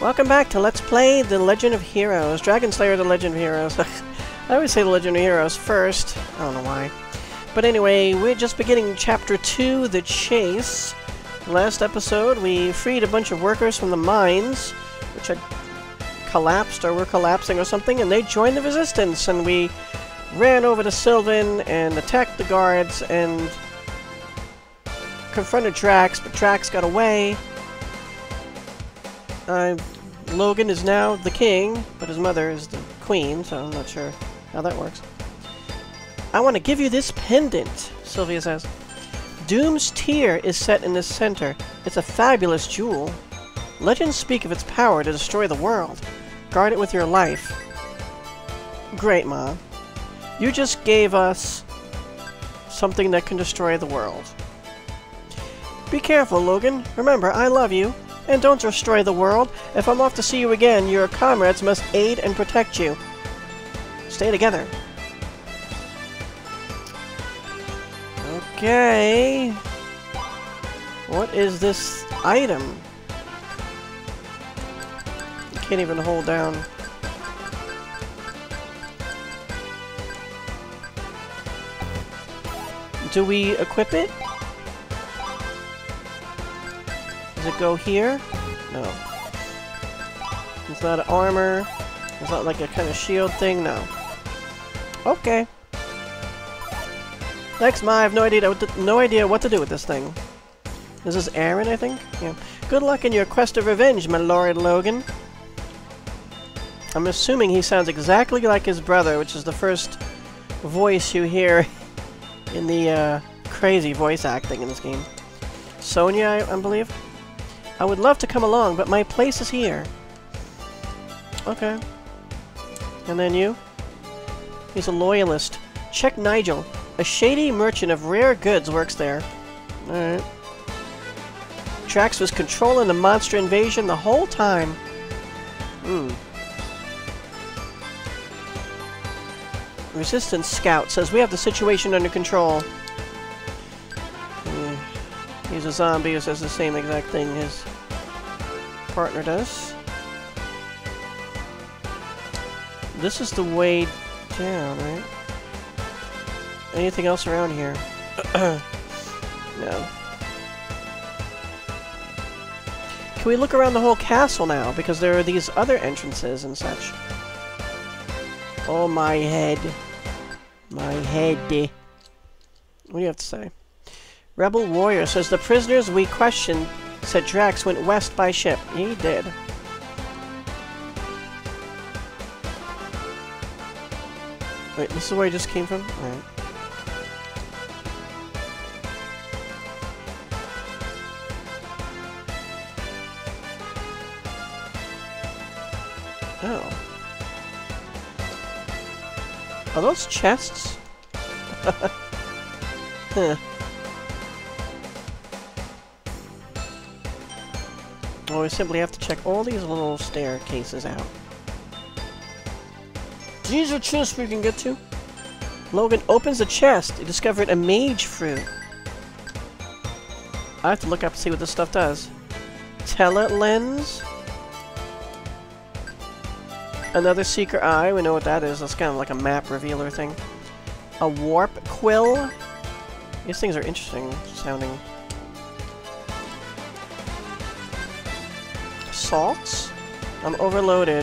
Welcome back to Let's Play The Legend of Heroes. Dragon Slayer The Legend of Heroes. I always say The Legend of Heroes first. I don't know why. But anyway, we're just beginning Chapter 2, The Chase. Last episode, we freed a bunch of workers from the mines, which had collapsed or were collapsing or something, and they joined the resistance, and we ran over to Sylvan and attacked the guards and confronted Drax, but Drax got away. Uh, Logan is now the king, but his mother is the queen, so I'm not sure how that works. I want to give you this pendant, Sylvia says. Doom's tear is set in the center. It's a fabulous jewel. Legends speak of its power to destroy the world. Guard it with your life. Great, Mom. You just gave us something that can destroy the world. Be careful, Logan. Remember, I love you. And don't destroy the world. If I'm off to see you again, your comrades must aid and protect you. Stay together. Okay. What is this item? You can't even hold down. Do we equip it? Go here? No. It's not armor. It's not like a kind of shield thing. No. Okay. Thanks, Ma. I have no idea no idea what to do with this thing. This is Aaron, I think. Yeah. Good luck in your quest of revenge, my Lord Logan. I'm assuming he sounds exactly like his brother, which is the first voice you hear in the uh, crazy voice acting in this game. Sonia, I, I believe. I would love to come along, but my place is here. Okay. And then you? He's a loyalist. Check Nigel. A shady merchant of rare goods works there. Alright. Drax was controlling the monster invasion the whole time. Hmm. Resistance Scout says we have the situation under control. A zombie who says the same exact thing his partner does. This is the way down, right? Anything else around here? no. Can we look around the whole castle now? Because there are these other entrances and such. Oh, my head. My head. What do you have to say? Rebel Warrior says the prisoners we questioned said Drax went west by ship. He did. Wait, this is where he just came from? Alright. Oh. Are those chests? huh. Well, we simply have to check all these little staircases out. These are chests we can get to. Logan opens the chest. He discovered a mage fruit. I have to look up to see what this stuff does. Tele lens. Another Seeker Eye, we know what that is. That's kind of like a map revealer thing. A Warp Quill. These things are interesting sounding. Salts? I'm overloaded.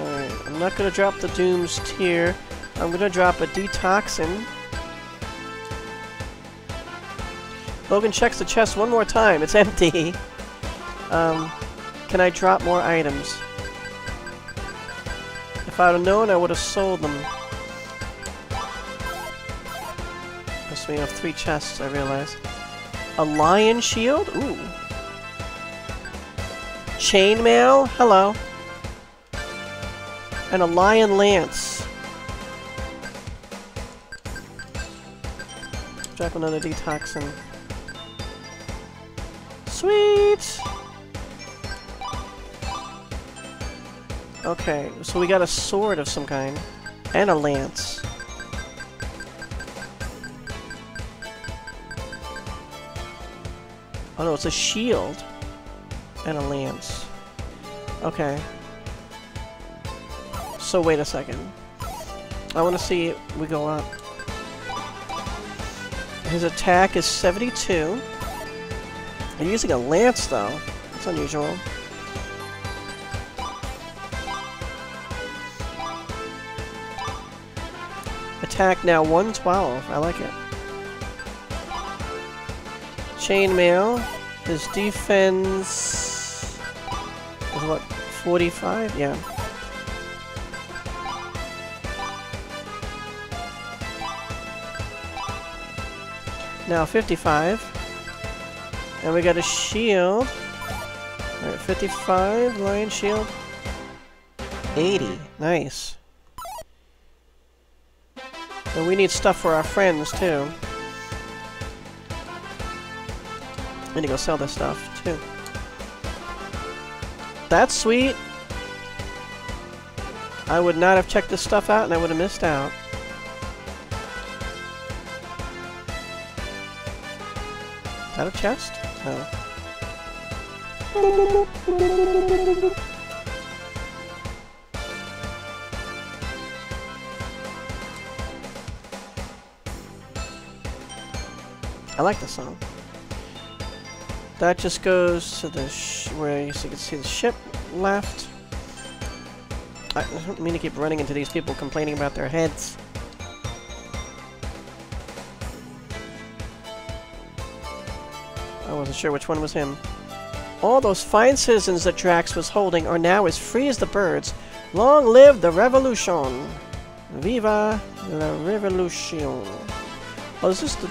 Alright, I'm not gonna drop the Doom's Tear. I'm gonna drop a Detoxin. Logan checks the chest one more time. It's empty. Um, can I drop more items? If I'd have known, I would have sold them. Guess we have three chests, I realize. A lion shield? Ooh. Chainmail? Hello. And a lion lance. Drop another detoxin. Sweet! Okay, so we got a sword of some kind. And a lance. Oh no, it's a shield. And a lance. Okay. So wait a second. I want to see we go up. His attack is 72. I'm using a lance, though. That's unusual. Attack now 112. I like it. Chainmail. His defense... what, 45? Yeah. Now 55. And we got a shield. Alright, 55, lion shield. 80, nice. And we need stuff for our friends, too. I need to go sell this stuff, too. That's sweet! I would not have checked this stuff out and I would have missed out. Is that a chest? No. I like this song. That just goes to the where you can see the ship left. I don't mean to keep running into these people complaining about their heads. I wasn't sure which one was him. All those fine citizens that Drax was holding are now as free as the birds. Long live the revolution! Viva la revolution! Oh, is this the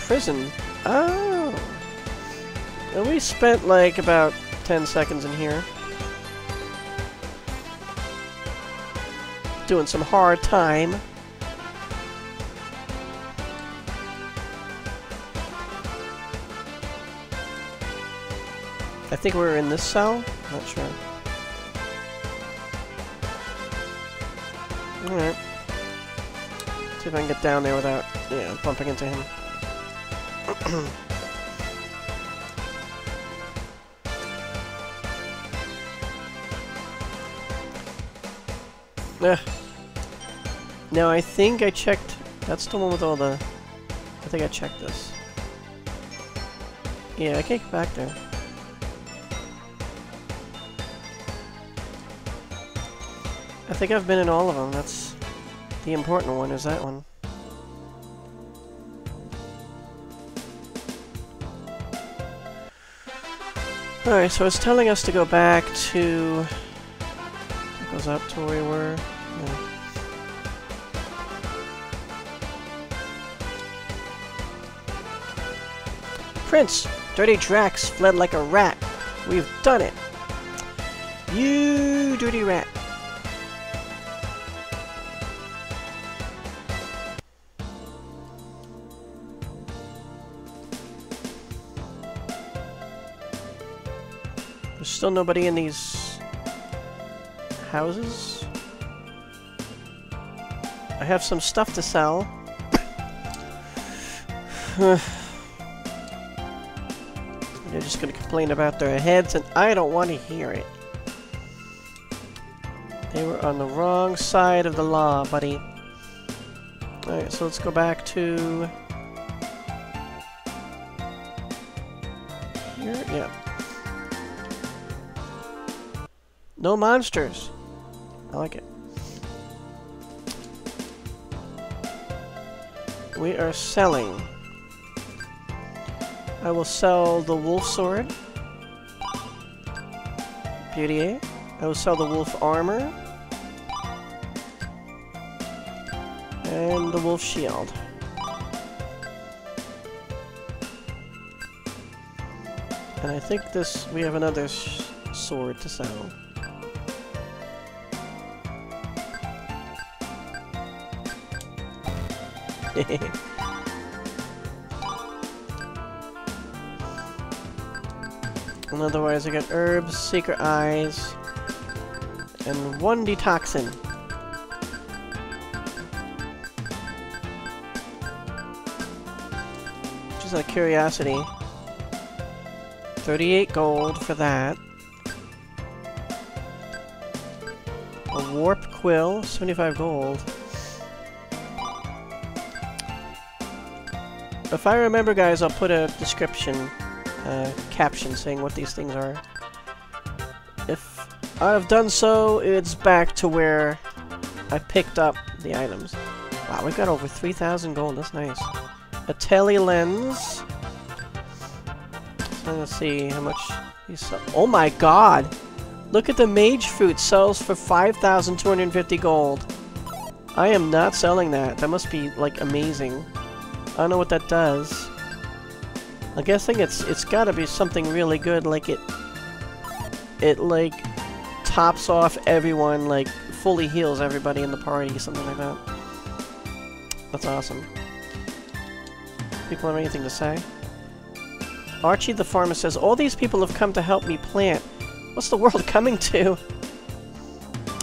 prison? Oh! And we spent like about 10 seconds in here. Doing some hard time. I think we're in this cell? Not sure. Alright. See if I can get down there without, yeah, bumping into him. Ugh. Now I think I checked... That's the one with all the... I think I checked this. Yeah, I can't get back there. I think I've been in all of them. That's the important one, is that one. Alright, so it's telling us to go back to... Goes up to where we were. Yeah. Prince! Dirty Drax fled like a rat. We've done it! You dirty rat! There's still nobody in these houses. I have some stuff to sell. They're just gonna complain about their heads, and I don't want to hear it. They were on the wrong side of the law, buddy. Alright, so let's go back to... Here? Yeah. No monsters. I like it. We are selling. I will sell the wolf sword. Beauty I will sell the wolf armor. And the wolf shield. And I think this, we have another sword to sell. and otherwise I got herbs, secret eyes, and one detoxin. Just out of curiosity. 38 gold for that. A warp quill, 75 gold. If I remember, guys, I'll put a description, uh, caption saying what these things are. If I've done so, it's back to where I picked up the items. Wow, we've got over 3,000 gold. That's nice. A tele lens. Let's see how much these. Oh my god! Look at the mage fruit sells for 5,250 gold. I am not selling that. That must be, like, amazing. I don't know what that does. I'm guessing it's it's gotta be something really good, like it it like tops off everyone, like fully heals everybody in the party, something like that. That's awesome. People have anything to say? Archie the farmer says, All these people have come to help me plant. What's the world coming to?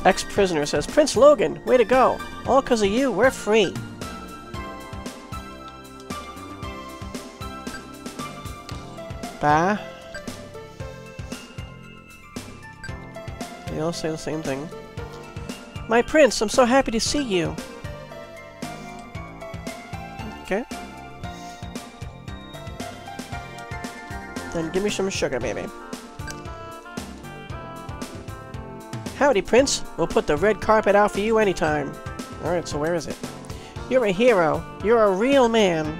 Ex-prisoner says, Prince Logan, way to go. All because of you, we're free. Bah. They all say the same thing. My prince, I'm so happy to see you. Okay. Then give me some sugar, baby. Howdy, Prince. We'll put the red carpet out for you anytime. Alright, so where is it? You're a hero. You're a real man.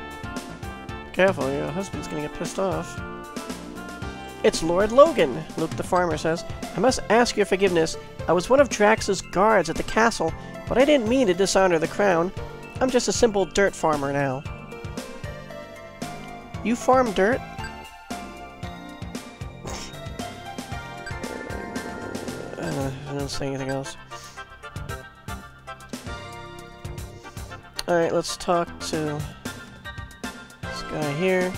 Careful, your husband's gonna get pissed off. It's Lord Logan, Luke the farmer says. I must ask your forgiveness. I was one of Drax's guards at the castle, but I didn't mean to dishonor the crown. I'm just a simple dirt farmer now. You farm dirt? Uh, I don't say anything else. Alright, let's talk to this guy here.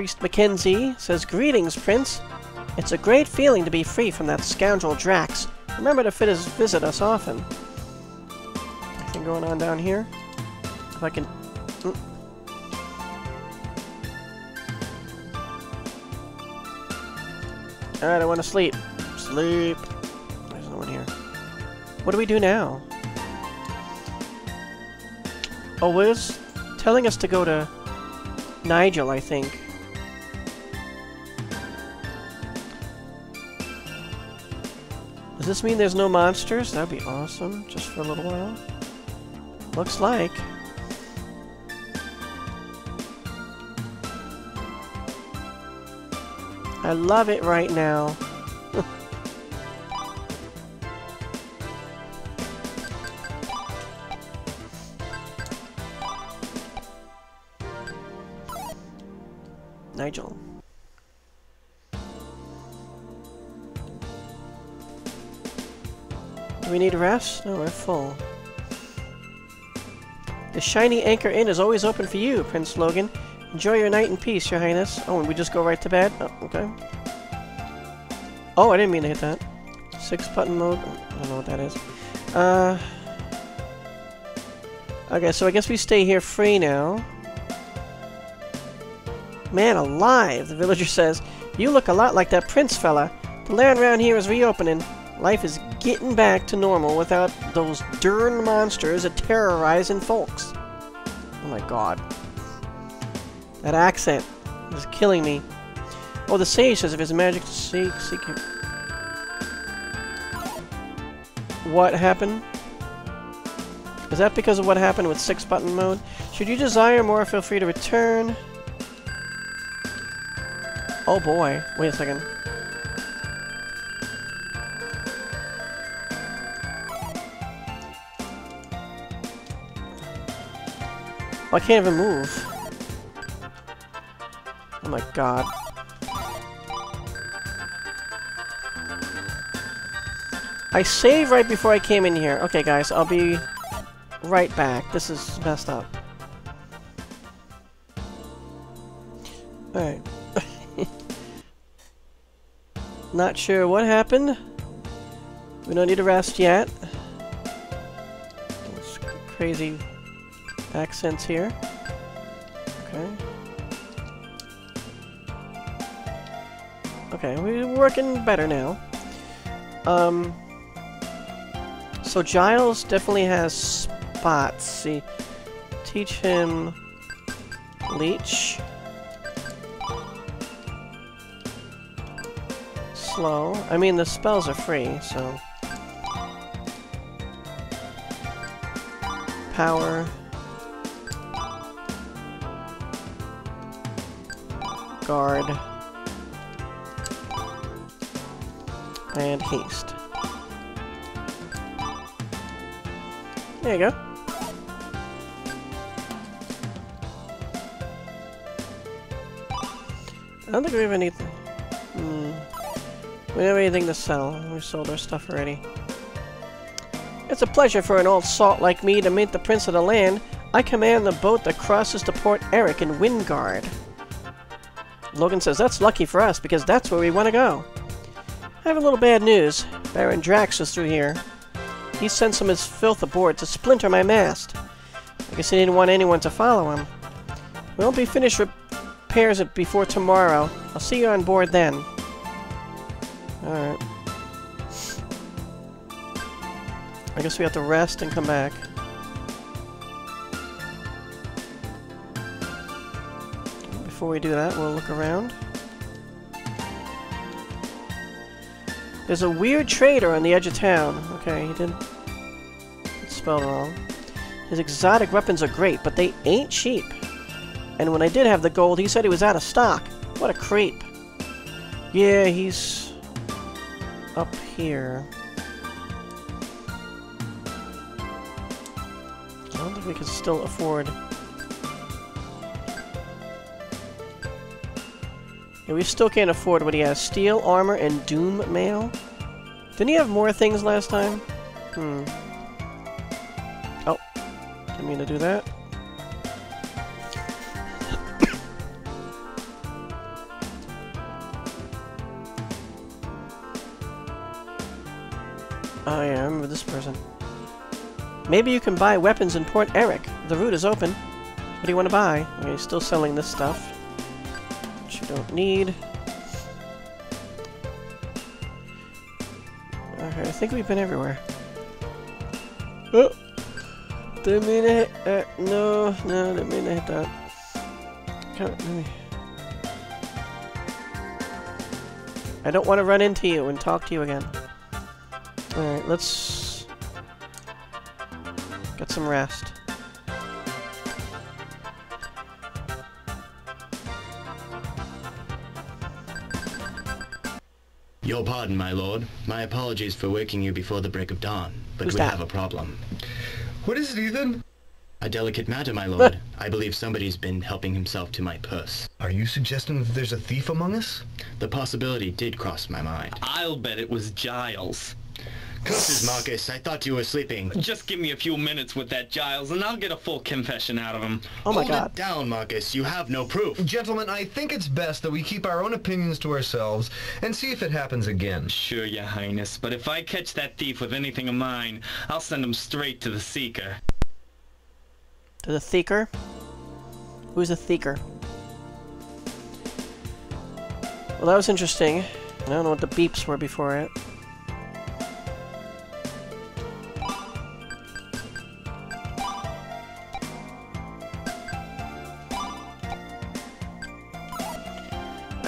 Priest Mackenzie says, Greetings, Prince. It's a great feeling to be free from that scoundrel Drax. Remember to visit us often. Anything going on down here? If I can... Mm. Alright, I want to sleep. Sleep. There's no one here. What do we do now? Oh, Wiz telling us to go to Nigel, I think. This mean there's no monsters? That'd be awesome, just for a little while. Looks like. I love it right now. Nigel. We need rest? No, we're full. The Shiny Anchor Inn is always open for you, Prince Logan. Enjoy your night in peace, Your Highness. Oh, and we just go right to bed? Oh, okay. Oh, I didn't mean to hit that. Six button mode? I don't know what that is. Uh... Okay, so I guess we stay here free now. Man alive, the villager says. You look a lot like that prince fella. The land around here is reopening. Life is getting back to normal without those darn monsters a terrorizing folks. Oh my god. That accent is killing me. Oh, the sage says if his magic to seek, seek him. What happened? Is that because of what happened with six button mode? Should you desire more, feel free to return. Oh boy. Wait a second. I can't even move. Oh my god. I saved right before I came in here. Okay, guys, I'll be right back. This is messed up. Alright. Not sure what happened. We don't need to rest yet. crazy accents here. Okay. Okay, we're working better now. Um, So Giles definitely has spots. See, teach him leech. Slow. I mean, the spells are free, so. Power. Guard. And haste. There you go. I don't think we have anything. Hmm. We don't have anything to sell. We sold our stuff already. It's a pleasure for an old salt like me to meet the Prince of the Land. I command the boat that crosses to Port Erik in Windgard. Logan says, that's lucky for us, because that's where we want to go. I have a little bad news. Baron Drax is through here. He sent some of his filth aboard to splinter my mast. I guess he didn't want anyone to follow him. We won't be finished repairs before tomorrow. I'll see you on board then. Alright. I guess we have to rest and come back. Before we do that, we'll look around. There's a weird trader on the edge of town. Okay, he. It's spelled wrong. His exotic weapons are great, but they ain't cheap. And when I did have the gold, he said he was out of stock. What a creep. Yeah, he's... up here. I don't think we can still afford... Yeah, we still can't afford what he has. Steel, armor, and doom mail? Didn't he have more things last time? Hmm. Oh. Didn't mean to do that. oh yeah, I remember this person. Maybe you can buy weapons in Port Erik. The route is open. What do you want to buy? Okay, still selling this stuff. Which you don't need. Okay, I think we've been everywhere. Oh! Didn't mean to hit uh, No, no, didn't mean to hit that. Come, on, let me... I don't want to run into you and talk to you again. Alright, let's... Get some rest. Your pardon, my lord. My apologies for waking you before the break of dawn, but Who's we that? have a problem. What is it, Ethan? A delicate matter, my lord. I believe somebody's been helping himself to my purse. Are you suggesting that there's a thief among us? The possibility did cross my mind. I'll bet it was Giles. Curses, Markus, I thought you were sleeping. Just give me a few minutes with that Giles, and I'll get a full confession out of him. Oh my Hold god. it down, Markus. You have no proof. Gentlemen, I think it's best that we keep our own opinions to ourselves and see if it happens again. Sure, your highness, but if I catch that thief with anything of mine, I'll send him straight to the Seeker. To the Seeker? Who's the Seeker? Well, that was interesting. I don't know what the beeps were before it.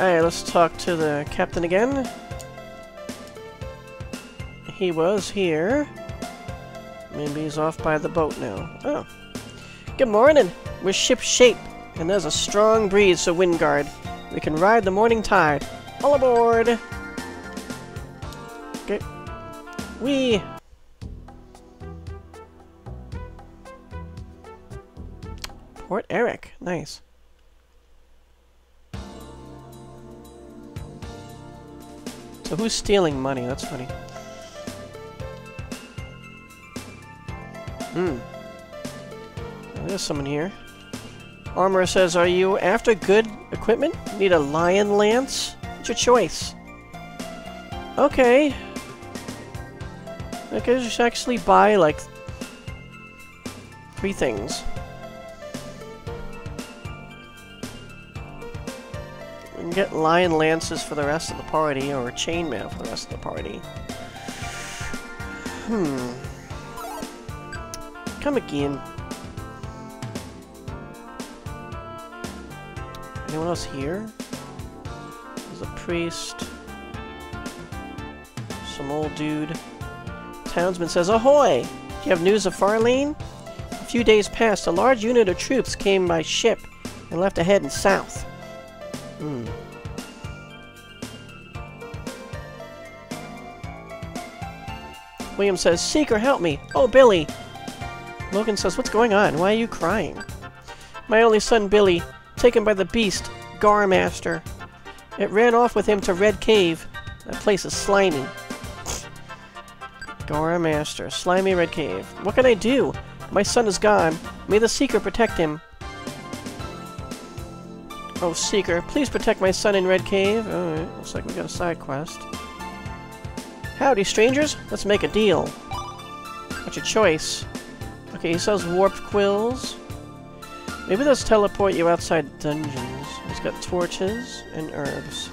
Alright, let's talk to the captain again. He was here. Maybe he's off by the boat now. Oh. Good morning. We're ship shape, and there's a strong breeze, so Windguard. We can ride the morning tide. All aboard! Okay. We. Port Erik. Nice. So who's stealing money? That's funny. Hmm. There's someone here. Armorer says, Are you after good equipment? Need a lion lance? It's your choice? Okay. I could just actually buy, like, three things. Get lion lances for the rest of the party, or chainmail for the rest of the party. Hmm. Come again. Anyone else here? There's a priest. Some old dude. Townsman says, Ahoy! Do you have news of Farlene? A few days past, a large unit of troops came by ship and left ahead and south. Hmm. William says, Seeker, help me! Oh, Billy! Logan says, what's going on? Why are you crying? My only son, Billy, taken by the beast, Garmaster. It ran off with him to Red Cave. That place is slimy. Garmaster, slimy Red Cave. What can I do? My son is gone. May the Seeker protect him. Oh, Seeker, please protect my son in Red Cave. Alright, looks like we got a side quest. Howdy, strangers. Let's make a deal. What's your choice? Okay, he sells warped quills. Maybe those teleport you outside dungeons. He's got torches and herbs.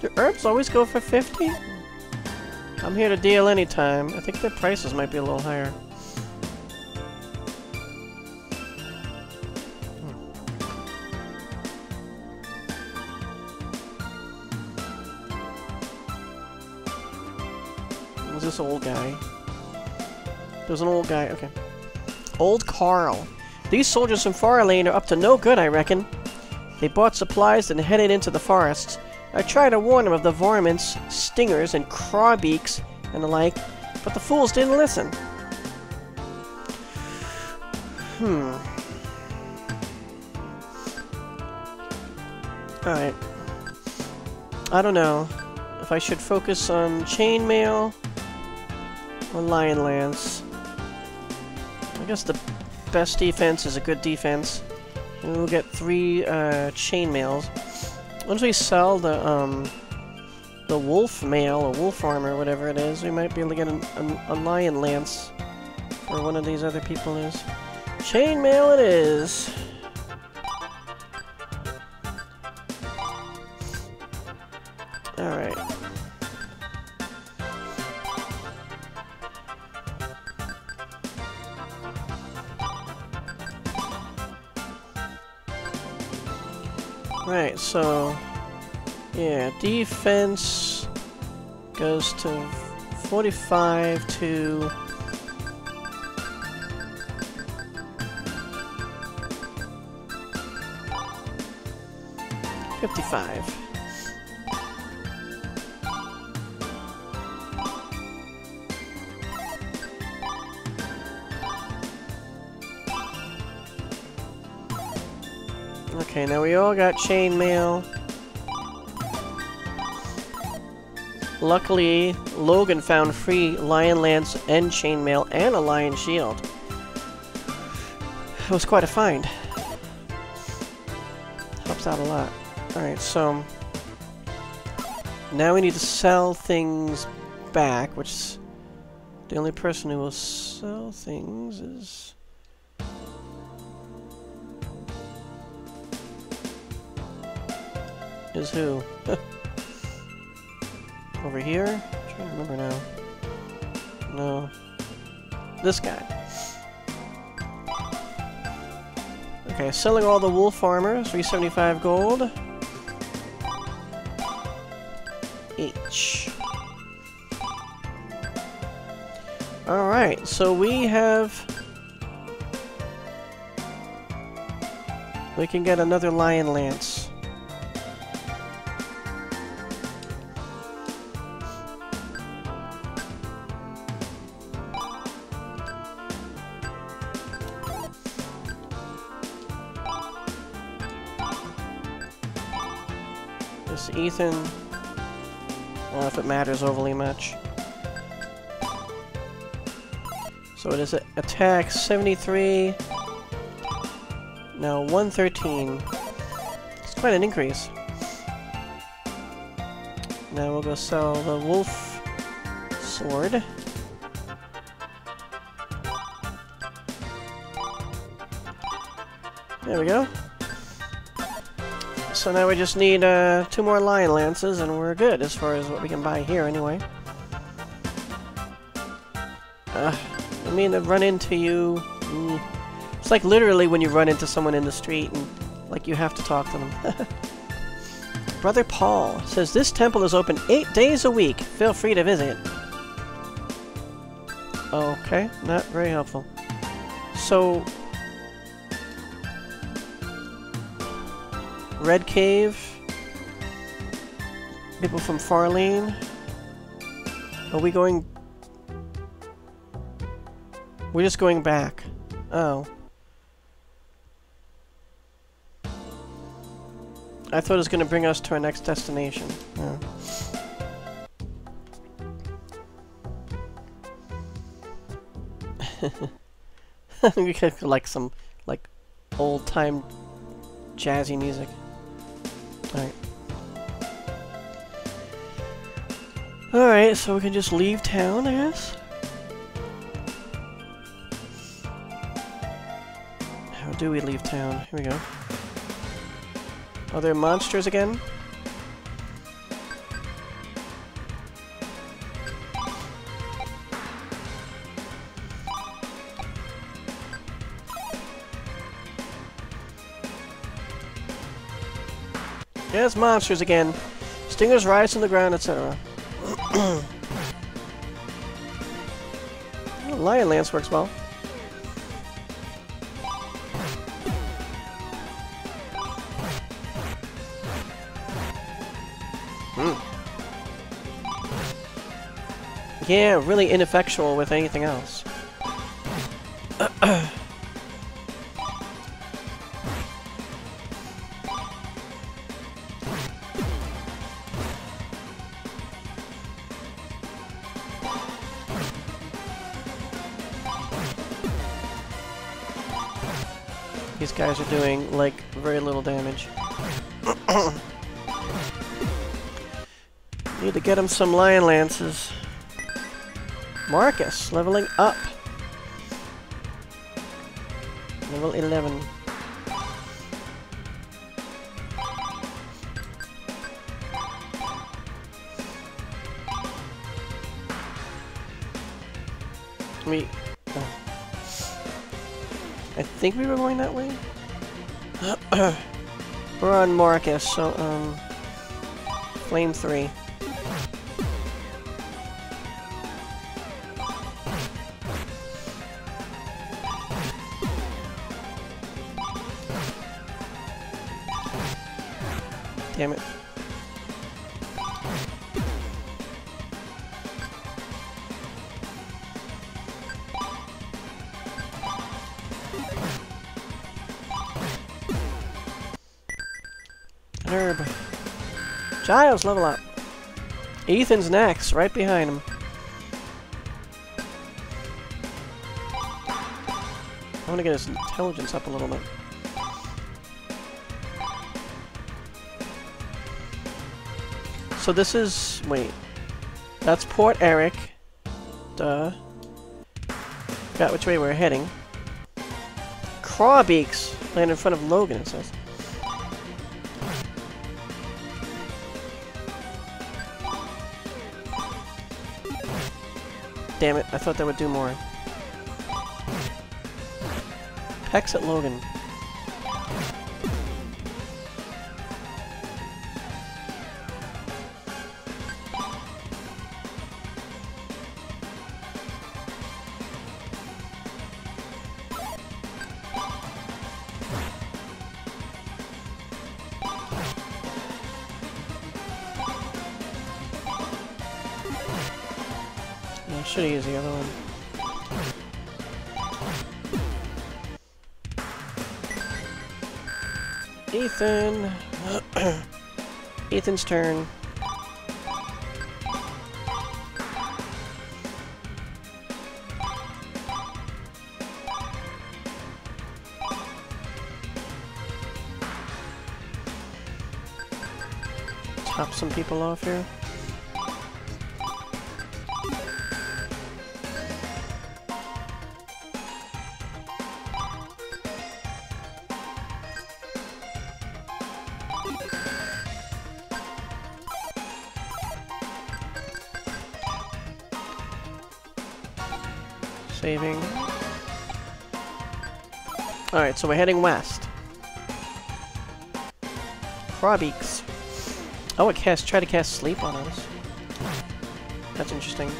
Do herbs always go for 50? I'm here to deal anytime. I think their prices might be a little higher. This old guy? There's an old guy, okay. Old Carl. These soldiers from Farlane are up to no good, I reckon. They bought supplies and headed into the forests. I tried to warn them of the varmints, stingers, and crawbeaks, and the like, but the fools didn't listen. Hmm. Alright. I don't know if I should focus on chainmail or lion lance. I guess the best defense is a good defense. And we'll get three uh, chainmails. Once we sell the um, the wolf mail or wolf armor, whatever it is, we might be able to get an, an, a lion lance. Or one of these other people is. Chainmail it is. Defense goes to 45 to... Fifty-five. Okay, now we all got chainmail. Luckily, Logan found free Lion Lance and chainmail and a Lion Shield. It was quite a find. Helps out a lot. Alright, so... Now we need to sell things back, which... The only person who will sell things is... Is who? Over here? I'm trying to remember now. No. This guy. Okay, selling all the wolf farmers, 375 gold. H. Alright, so we have... We can get another Lion Lance. Overly much. So it is attack 73. Now 113. It's quite an increase. Now we'll go sell the wolf sword. There we go. So now we just need uh, two more lion lances and we're good as far as what we can buy here anyway. Uh, I mean to run into you. Mm. It's like literally when you run into someone in the street and like you have to talk to them. Brother Paul says this temple is open eight days a week. Feel free to visit. Okay, not very helpful. So... Red Cave. People from Farlene. Are we going... We're just going back. Oh. I thought it was going to bring us to our next destination. Yeah. we could like some like old time jazzy music. Alright. Alright, so we can just leave town, I guess? How do we leave town? Here we go. Are there monsters again? Yes, monsters again. Stingers rise from the ground, etc. Lion Lance works well. Hmm. Yeah, really ineffectual with anything else. guys are doing, like, very little damage. Need to get him some Lion Lances. Markus, leveling up. Level 11. We... I think we were going that way? we're on Markus, so, um... Flame 3. Damn it. Giles, level up. Ethan's next, right behind him. I want to get his intelligence up a little bit. So this is... wait. That's Port Erik. Duh. Got which way we're heading. Crawbeaks land in front of Logan, it says. Damn it, I thought that would do more. Pex at Logan. Ethan's turn. Top some people off here. Alright, so we're heading west. Crawbeaks. Oh, it cast try to cast sleep on us. That's interesting.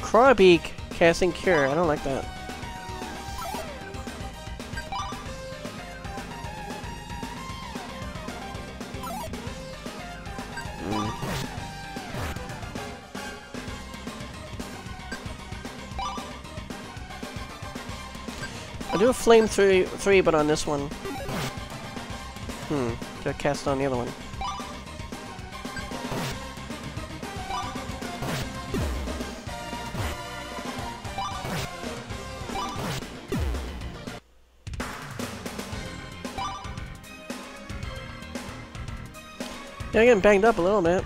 Crawbeak casting cure. I don't like that. I'll do a flame three, three, but on this one. Hmm. Should I cast on the other one? Yeah, I'm getting banged up a little bit.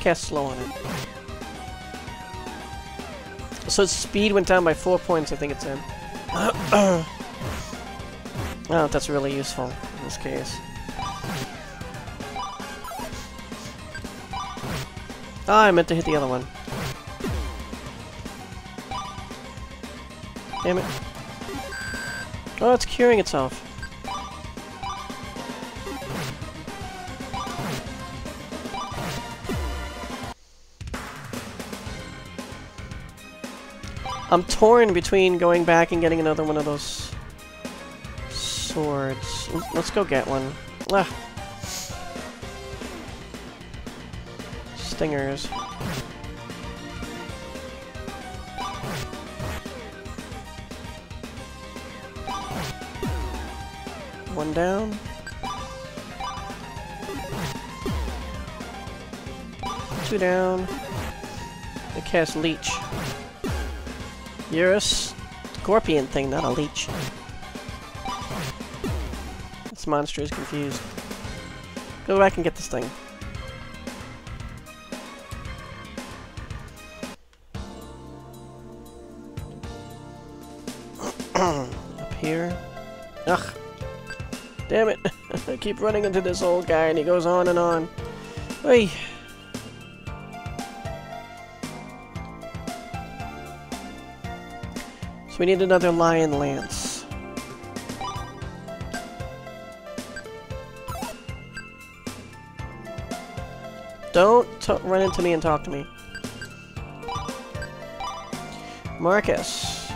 Cast slow on it? So its speed went down by four points, I think it's in. oh, that's really useful in this case. Ah, I meant to hit the other one. Damn it. Oh, it's curing itself. I'm torn between going back and getting another one of those swords. Let's go get one. Ah. Stingers. One down. Two down. I cast Leech. You're a scorpion thing, not a leech. This monster is confused. Go back and get this thing. Up here. Ugh. Damn it. I keep running into this old guy and he goes on and on. Hey. We need another lion lance. Don't run into me and talk to me. Markus.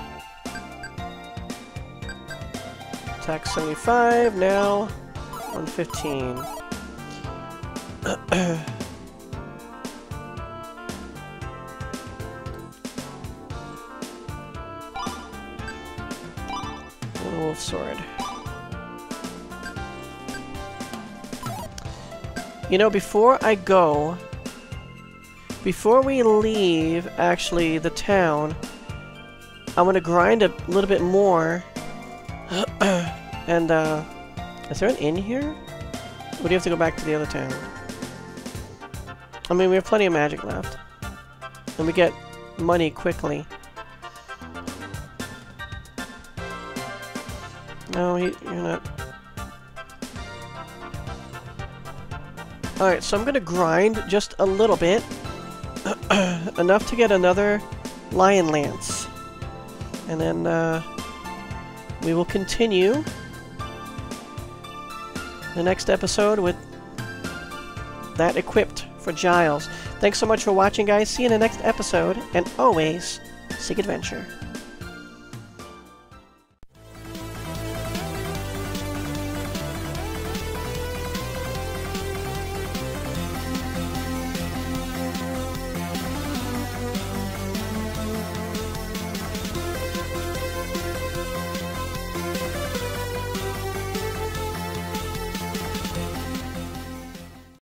Attack 75, now 115. wolf sword. You know, before I go, before we leave, actually, the town, I'm gonna grind a little bit more. and, uh, is there an inn here? Or do you have to go back to the other town? I mean, we have plenty of magic left. And we get money quickly. No, he, you're not. Alright, so I'm gonna grind just a little bit. Enough to get another Lion Lance. And then, uh, we will continue the next episode with that equipped for Giles. Thanks so much for watching, guys. See you in the next episode, and always, seek adventure.